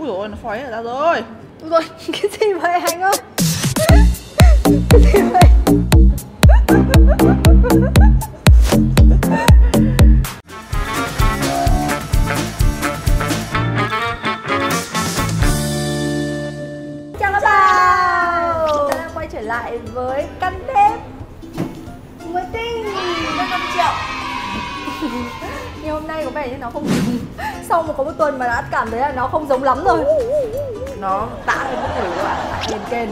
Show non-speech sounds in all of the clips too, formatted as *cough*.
ui dồi nó phói ra rồi Ui rồi, *laughs* cái gì vậy anh ơi? *laughs* Cái gì vậy *laughs* Nhưng hôm nay có vẻ như nó không Sau một có một tuần mà đã cảm thấy là nó không giống lắm rồi. Nó tạ hơn mất ngủ các bạn Kền kền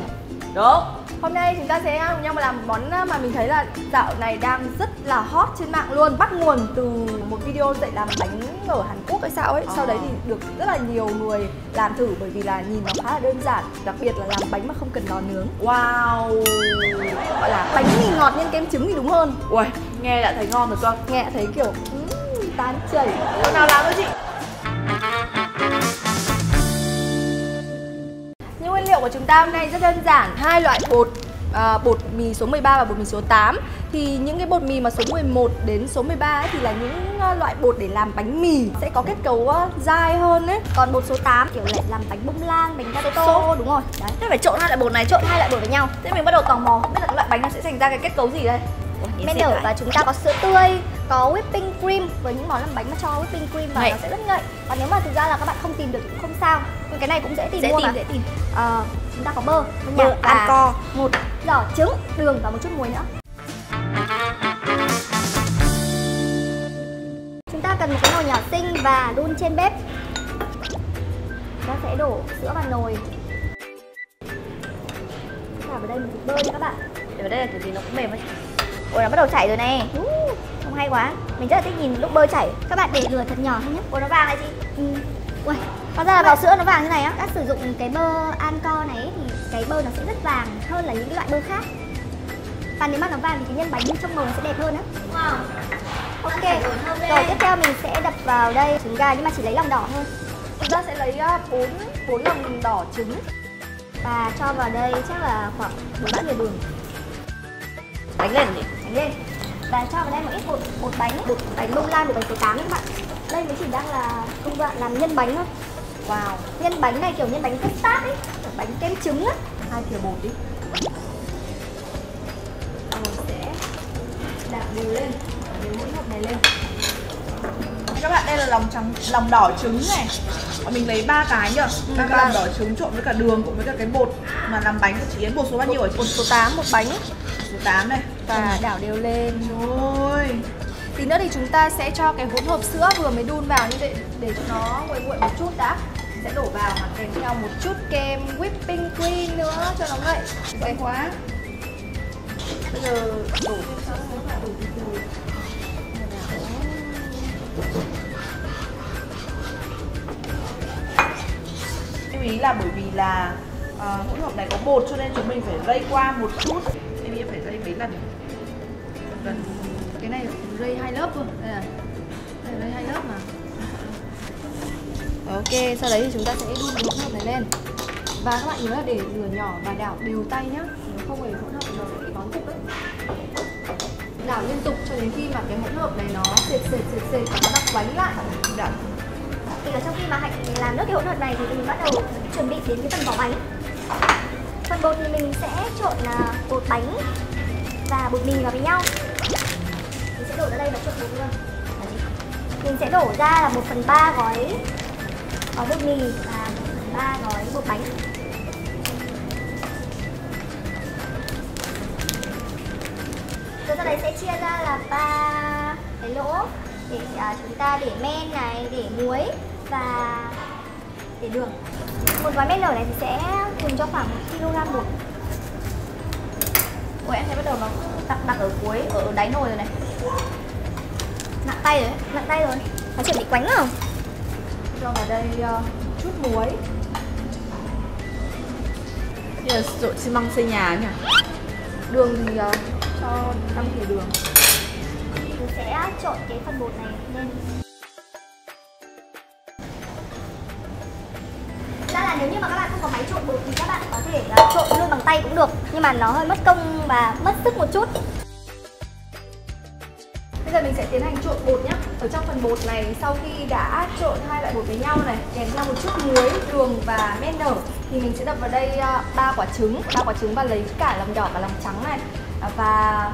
đúng Hôm nay chúng ta sẽ cùng nhau mà làm một món mà mình thấy là dạo này đang rất là hot trên mạng luôn. Bắt nguồn từ một video dạy làm bánh ở Hàn Quốc hay sao ấy. Sau đấy thì được rất là nhiều người làm thử bởi vì là nhìn nó khá là đơn giản. Đặc biệt là làm bánh mà không cần lò nướng. Wow. Gọi là bánh mì ngọt nhân kem trứng thì đúng hơn. Ui nghe đã thấy ngon rồi cơ. Nghe thấy kiểu tan chảy. Con nào làm thôi chị. Những nguyên liệu của chúng ta hôm nay rất đơn giản. Hai loại bột à, bột mì số 13 và bột mì số 8 thì những cái bột mì mà số 11 đến số 13 ấy thì là những uh, loại bột để làm bánh mì. Sẽ có kết cấu uh, dai hơn ấy. Còn bột số 8 kiểu lại làm bánh bông lan bánh gato đúng rồi. Đấy. Thế phải trộn hai loại bột này trộn hai loại bột với nhau. Thế mình bắt đầu tò mò không biết là cái loại bánh nó sẽ thành ra cái kết cấu gì đây men nở và chúng ta có sữa tươi có whipping cream với những món làm bánh mà cho whipping cream vào nó sẽ rất ngậy. Và nếu mà thực ra là các bạn không tìm được thì cũng không sao. Nhưng cái này cũng dễ tìm Dễ mua tìm, mà. dễ tìm. Ờ, chúng ta có bơ bơ anco. một giỏ trứng đường và một chút muối nữa. Chúng ta cần một cái nồi nhỏ xinh và đun trên bếp. Chúng ta sẽ đổ sữa vào nồi. Thả vào đây một chút bơ nha các bạn. Để vào đây là kiểu gì nó cũng mềm ấy Ôi nó bắt đầu chảy rồi này. Không hay quá. Mình rất là thích nhìn lúc bơ chảy. Các bạn để lửa thật nhỏ thôi nhé Ôi nó vàng này chị. Ừ. Ui, Hóa ra là vào sữa nó vàng như này á. Đã sử dụng cái bơ Anco này thì cái bơ nó sẽ rất vàng hơn là những loại bơ khác. Và nếu mà nó vàng thì cái nhân bánh trong màu nó sẽ đẹp hơn á. Wow. Ok. Rồi tiếp theo mình sẽ đập vào đây trứng gà nhưng mà chỉ lấy lòng đỏ thôi. Chúng ta sẽ lấy bốn bốn lòng đỏ trứng. Và cho vào đây chắc là khoảng bốn bát đường. Đánh lên chị đánh lên. Và cho vào đây một ít bột bột bánh bột bánh bông lan bột bánh số 8 các bạn. Đây mới chỉ đang là công đoạn làm nhân bánh thôi. Wow. Nhân bánh này kiểu nhân bánh custard ấy. Kiểu bánh kem trứng á. Hai thìa bột đi. Rồi sẽ đạp đều lên. Đều hợp này lên. Các bạn đây là lòng trắng lòng đỏ trứng này. Bọn mình lấy ba cái ba cái ba. lòng đỏ trứng trộn với cả đường cộng với cả cái bột mà làm bánh. Của chị Yến bột số bao nhiêu chị? bột số 8 một bánh. Số 8 này và đảo đều lên. Ôi Tí nữa thì chúng ta sẽ cho cái hỗn hợp sữa vừa mới đun vào như vậy để cho nó nguội nguội một chút đã. Sẽ đổ vào và kèm theo một chút kem whipping cream nữa cho nó ngậy. Dậy quá. Bây giờ đổ thêm sữa nữa và đổ từ từ Em ý là bởi vì là ờ, hỗn hợp này có bột cho nên chúng mình phải lây qua một chút. Em nghĩ phải lây mấy lần Lần cái này dây hai lớp luôn. Đây là đây là dây hai lớp mà. Ok, sau đấy thì chúng ta sẽ đun cái hỗn hợp này lên. Và các bạn nhớ là để lửa nhỏ và đảo đều tay nhá. Nếu không thì hỗn hợp nó sẽ bị bón cục đấy đảo liên tục cho đến khi mà cái hỗn hợp này nó sệt sệt sệt sệt và nó đặc quánh lại. Dạ thì là trong khi mà hạnh làm nước cái hỗn hợp này thì mình bắt đầu chuẩn bị đến cái phần vỏ bánh. Phần bột thì mình sẽ trộn bột bánh và bột mì vào với nhau trộn sẽ ra đây và trộn bột luôn mình sẽ đổ ra là 1 phần 3 gói gói bột mì và 1 phần 3 gói bột bánh. Rồi sau đấy sẽ chia ra là ba cái lỗ để à, chúng ta để men này để muối và để đường. Một gói men nở này thì sẽ dùng cho khoảng 1 kg bột Ôi em thấy bắt đầu nó đặt, đặt ở cuối Ở đáy nồi rồi này nặng tay rồi đấy, nặng tay rồi. Nó chuẩn bị quánh không? Cho vào đây ờ, chút muối. Như là trộn xi măng xây nhà nhỉ? Đường thì ờ, cho 5 thìa đường. Mình sẽ trộn cái phần bột này lên. Ra là nếu như mà các bạn không có máy trộn bột thì các bạn có thể ờ, trộn luôn bằng tay cũng được. Nhưng mà nó hơi mất công và mất sức một chút Bây giờ mình sẽ tiến hành trộn bột nhé Ở trong phần bột này sau khi đã trộn hai loại bột với nhau này Kèm theo một chút muối, đường và men nở Thì mình sẽ đập vào đây ờ, ba quả trứng. Ba quả trứng và lấy cả lòng đỏ và lòng trắng này. Và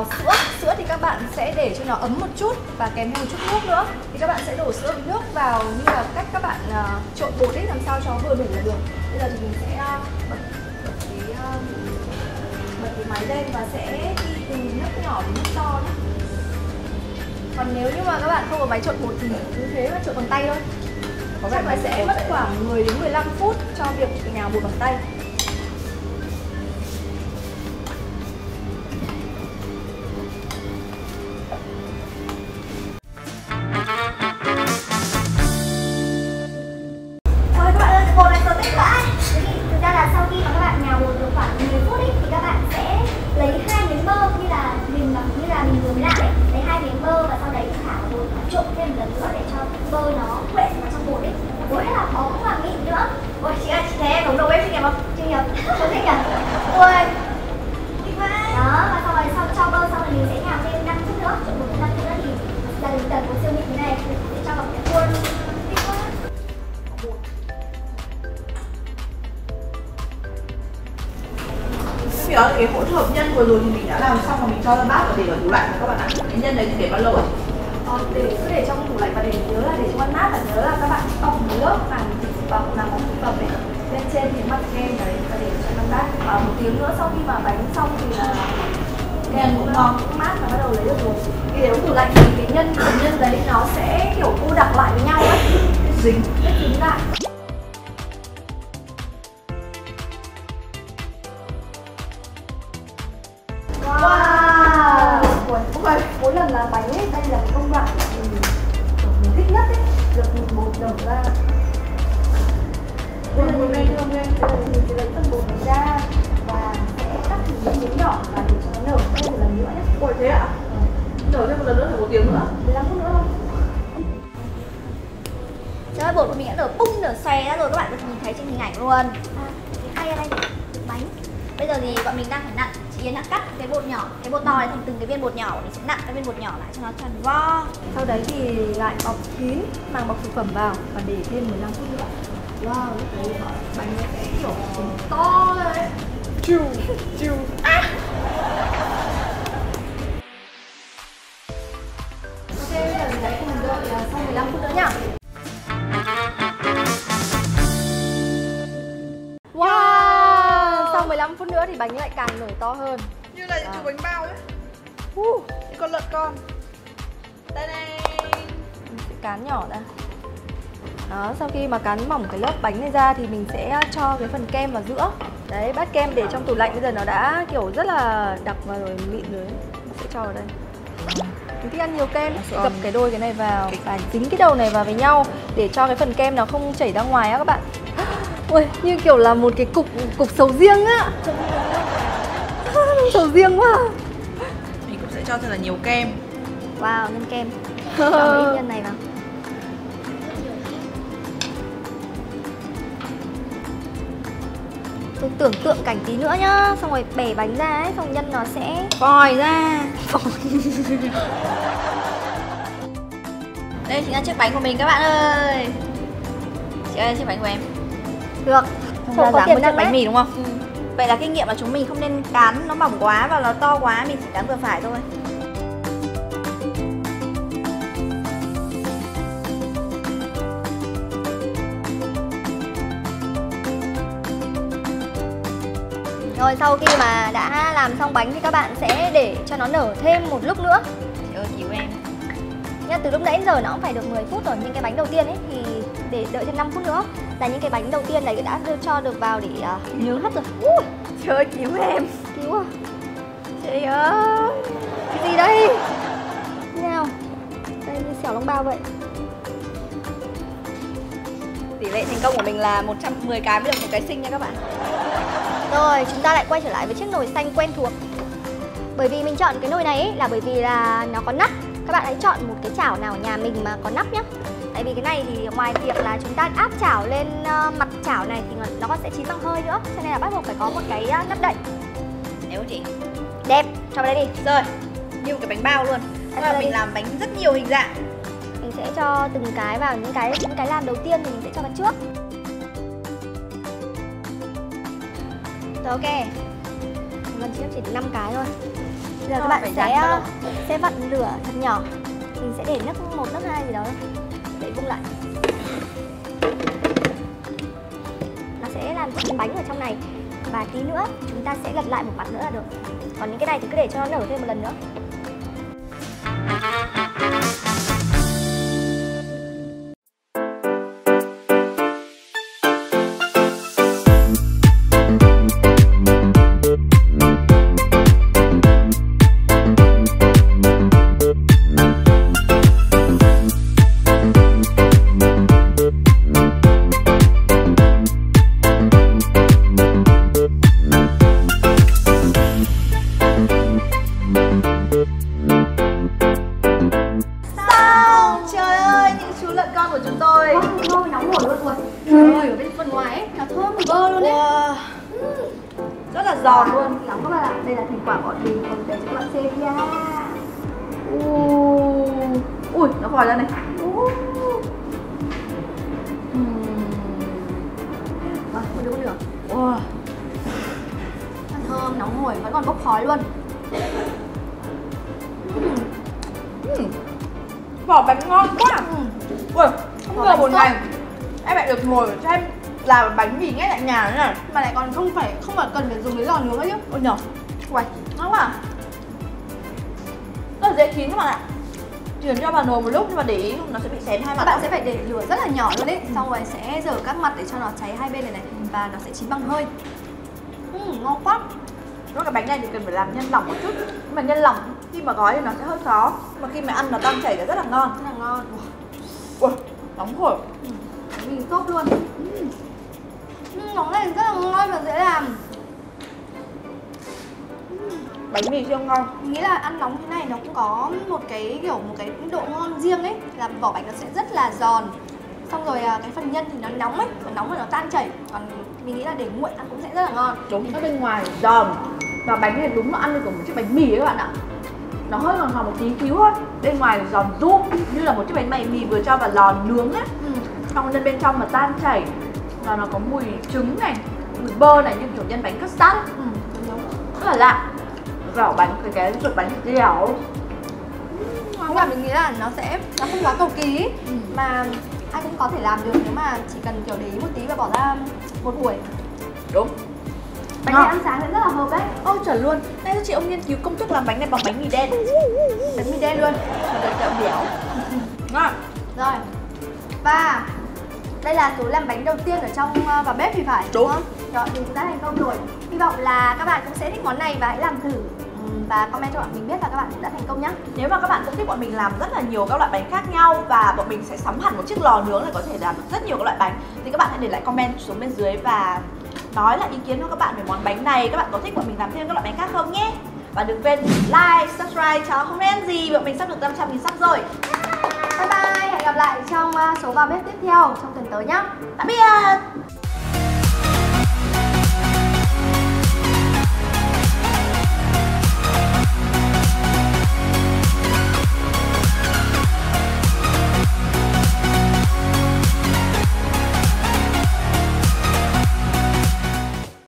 uh, sữa. Sữa thì các bạn sẽ để cho nó ấm một chút Và kèm theo một chút nước nữa. Thì các bạn sẽ đổ sữa với nước vào như là cách các bạn uh, trộn bột ấy Làm sao cho vừa đủ là được. Bây giờ thì mình sẽ uh, bật, bật cái uh, bật cái máy lên và sẽ đi từ nước nhỏ đến nước to nhé còn nếu như mà các bạn không có máy trộn bột thì cứ thế mà trộn bằng tay thôi. Có chắc là sẽ mất khoảng 10 đến 15 phút cho việc nhào bột bằng tay không thích nhỉ quá đó và sau rồi sau cho bơ xong rồi mình sẽ nhào thêm 5 phút nữa. Trộn bột thêm 5 phút nữa thì dần dần bột siêu mịn thế này thì sẽ cho vào cái khuôn thích quá Vì đó là cái hỗn hợp nhân vừa rồi thì mình đã làm xong và mình cho ra bát và để ở tủ lạnh các bạn ạ. Cái nhân đấy thì để bao lâu ạ? Ờ, để cứ để trong tủ lạnh và để nhớ là để cho ăn mát và nhớ là các bạn bọc nước mà mình chỉ bọc làm bọc thực phẩm ấy lên trên cái mặt kem đấy và để cho nó mát và một tiếng nữa sau khi mà bánh xong thì là kem cũng ngon cũng mát và bắt đầu lấy được rồi thì để tủ lạnh thì cái nhân cái nhân đấy nó sẽ kiểu cô đặc lại với nhau ấy Dính nó dính lại Wow! Ui, mỗi, lần làm bánh ấy, đây là cái công đoạn mình, mình thích nhất ấy, được một nở ra. Bây giờ mình thường lên, bây giờ mình sẽ lấy phần bột này ra và sẽ cắt thành những miếng nhỏ và để cho nó nở thêm một lần nữa nhé. Ôi thế ạ? Nở thêm một lần nữa phải một tiếng nữa 15 phút nữa thôi. Trời ơi, bột của mình đã nở bung nở xòe ra rồi các bạn có thể nhìn thấy trên hình ảnh luôn À, cái hay ở đây bánh. Bây giờ thì bọn mình đang phải nặn Chị Yến đã cắt cái bột nhỏ Cái bột to này thành từng cái viên bột nhỏ Mình sẽ nặn cái viên bột nhỏ lại cho nó tròn vo Sau đấy thì lại bọc kín màng bọc thực phẩm vào và để thêm 15 phút nữa. Ok, bây giờ mình hãy cùng đợi là sau 15 phút nữa nhá. Wow, sau 15 phút nữa thì bánh lại càng nở to hơn. Như là những À. cái bánh bao ấy Uh, con lợn con mình sẽ cán nhỏ ra đó sau khi mà cán mỏng cái lớp bánh này ra thì mình sẽ cho cái phần kem vào giữa. Đấy bát kem để trong tủ lạnh bây giờ nó đã kiểu rất là đặc và rồi mịn rồi mình sẽ cho vào đây. Mình thích ăn nhiều kem. Cho gập cái đôi cái này vào và dính cái đầu này vào với nhau để cho cái phần kem nó không chảy ra ngoài á các bạn. *gasps* Ui như kiểu là một cái cục cục sầu riêng á. *laughs* Sầu riêng quá. Mình cũng sẽ cho thật là nhiều kem. Wow, nhân kem. *laughs* Cho ít nhân này vào Tôi tưởng tượng cảnh tí nữa nhá. Xong rồi bẻ bánh ra ấy Xong nhân nó sẽ vòi ra. *laughs* Đây chính là chiếc bánh của mình các bạn ơi. Chị ơi, chiếc bánh của em. Được. Không có tiền năng bánh mì đúng không? Vậy là kinh nghiệm là chúng mình không nên cán nó mỏng quá và nó to quá Mình chỉ cán vừa phải thôi Rồi sau khi mà đã làm xong bánh thì các bạn sẽ để cho nó nở thêm một lúc nữa. Chị ơi, cứu em. Nha, từ lúc nãy đến giờ nó cũng phải được 10 phút rồi Nhưng cái bánh đầu tiên ấy thì để đợi thêm 5 phút nữa. Là những cái bánh đầu tiên này đã đưa cho được vào để uh, nhớ hết rồi. Ui, Trời ơi, cứu em. Cứu à. Chị ơi. Cái gì đây? Nào? Đây như xẻo lông bao vậy. Tỷ lệ thành công của mình là 110 cái mới được một cái sinh nha các bạn Rồi chúng ta lại quay trở lại với chiếc nồi xanh quen thuộc. Bởi vì mình chọn cái nồi này ấy, là bởi vì là nó có nắp. Các bạn hãy chọn một cái chảo nào ở nhà mình mà có nắp nhé Tại vì cái này thì ngoài việc là chúng ta áp chảo lên ờ, mặt chảo này thì nó- còn sẽ chín bằng hơi nữa Cho nên là bắt buộc phải có một cái ờ, nắp đậy. Nếu chị? Đẹp, cho vào đây đi. Rồi, như một cái bánh bao luôn. Tức là mình làm bánh rất nhiều hình dạng. Mình sẽ cho từng cái vào những cái những cái làm đầu tiên thì mình sẽ cho vào trước rồi ok. Mình chỉ chỉ 5 cái thôi. Bây giờ các bạn sẽ vào sẽ vặn lửa thật nhỏ. Mình sẽ để nước một nước hai gì đó để vung lại. Nó sẽ làm chín bánh ở trong này. Và tí nữa chúng ta sẽ lật lại một mặt nữa là được. Còn những cái này thì cứ để cho nó nở thêm một lần nữa bánh ngon quá. Ui không ngờ một ngày Em lại được ngồi xem làm bánh mì ngay tại nhà nữa này Mà lại còn không phải không phải cần phải dùng cái lò nướng ấy chứ. Ôi nhở Uầy ngon quá à. Rất là dễ chín các bạn ạ. Chỉ cần cho vào nồi một lúc nhưng mà để ý nó sẽ bị xém hai mặt Các bạn sẽ phải để lửa rất là nhỏ luôn đấy Xong rồi sẽ rửa các mặt để cho nó cháy hai bên này này Và nó sẽ chín bằng hơi. Uhm, Ngon quá Rồi cái bánh này thì cần phải làm nhân lỏng một chút. Nhưng mà nhân lỏng khi mà gói thì nó sẽ hơi khó. Nhưng mà khi mà ăn nó tan chảy thì rất là ngon. Rất là ngon. Ui nóng hổi. Mình tốt luôn. Uhm. Món này rất là ngon và dễ làm. Bánh mì siêu ngon. Mình nghĩ là ăn nóng thế này nó cũng có một cái kiểu một cái độ ngon riêng ấy là vỏ bánh nó sẽ rất là giòn. Xong rồi à, cái phần nhân thì nó nóng ấy và nóng và nó tan chảy. Còn mình nghĩ là để nguội ăn sẽ rất là ngon. Đúng, ở bên ngoài giòn Và bánh này đúng là ăn được của một chiếc bánh mì ấy các bạn ạ. Nó hơi ngọt ngọt một tí xíu thôi. Bên ngoài giòn ru như là một chiếc bánh mì mì vừa cho vào lò nướng ấy ừ. Xong lên bên trong mà tan chảy Và nó có mùi trứng này, mùi bơ này như kiểu nhân bánh custard ấy. Ừ, đúng. Rất là lạ. Vỏ bánh, cái cái ruột bánh dẻo. Không là mình nghĩ là nó sẽ nó không quá cầu kỳ Ừ. mà ai cũng có thể làm được nếu mà chỉ cần kiểu để ý một tí và bỏ ra một buổi Đúng. Bánh này ăn sáng sẽ rất là hợp đấy. Ôi chuẩn luôn. Đây chị ông nghiên cứu công thức làm bánh này bằng bánh mì đen. Bánh mì đen luôn. Thật là béo. *laughs* Ngon. Rồi. Và đây là số làm bánh đầu tiên ở trong uh, vào bếp thì phải Đúng. không? Rồi thì cũng đã thành công rồi. Hy vọng là các bạn cũng sẽ thích món này và hãy làm thử. Ừm, và comment cho bọn mình biết là các bạn cũng đã thành công nhé. Nếu mà các bạn cũng thích bọn mình làm rất là nhiều các loại bánh khác nhau và bọn mình sẽ sắm hẳn một chiếc lò nướng để có thể làm được rất nhiều các loại bánh thì các bạn hãy để lại comment xuống bên dưới và nói là ý kiến của các bạn về món bánh này các bạn có thích bọn mình làm thêm các loại bánh khác không nhé? Và đừng quên like, subscribe cho không ăn gì bọn mình sắp được 500 nghìn sub rồi. Bye bye, hẹn gặp lại trong uh, số vào bếp tiếp theo trong tuần tới nhé. tạm biệt